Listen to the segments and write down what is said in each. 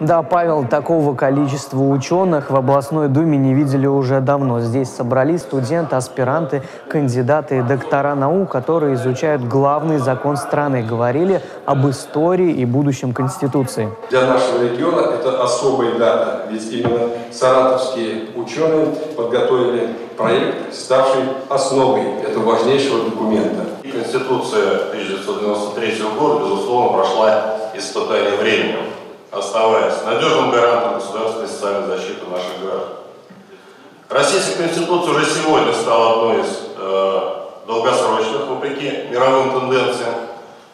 Да, Павел, такого количества ученых в областной думе не видели уже давно. Здесь собрались студенты, аспиранты, кандидаты и доктора наук, которые изучают главный закон страны. Говорили об истории и будущем Конституции. Для нашего региона это особая дата, ведь именно саратовские ученые подготовили проект, ставший основой этого важнейшего документа. Конституция 1993 года, безусловно, прошла испытание временем оставаясь надежным гарантом государственной социальной защиты наших граждан. Российская Конституция уже сегодня стала одной из э, долгосрочных, вопреки мировым тенденциям.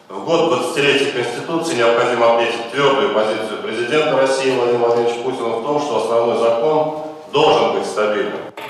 В год 20-летия Конституции необходимо отметить твердую позицию президента России Владимира Владимировича Путина в том, что основной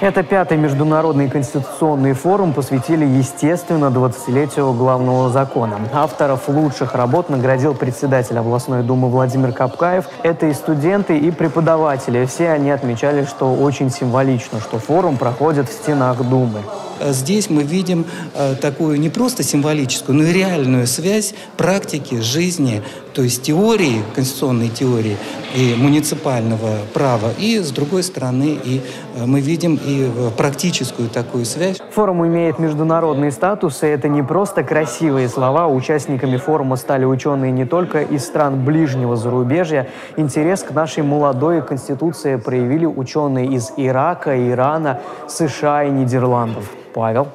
Это пятый международный конституционный форум посвятили, естественно, 20-летию главного закона. Авторов лучших работ наградил председатель областной думы Владимир Капкаев. Это и студенты, и преподаватели. Все они отмечали, что очень символично, что форум проходит в стенах думы. Здесь мы видим э, такую не просто символическую, но и реальную связь практики, жизни, то есть теории, конституционной теории и муниципального права, и, с другой стороны, и э, мы видим и практическую такую связь. Форум имеет международный статус, и это не просто красивые слова. Участниками форума стали ученые не только из стран ближнего зарубежья. Интерес к нашей молодой конституции проявили ученые из Ирака, Ирана, США и Нидерландов. Павел.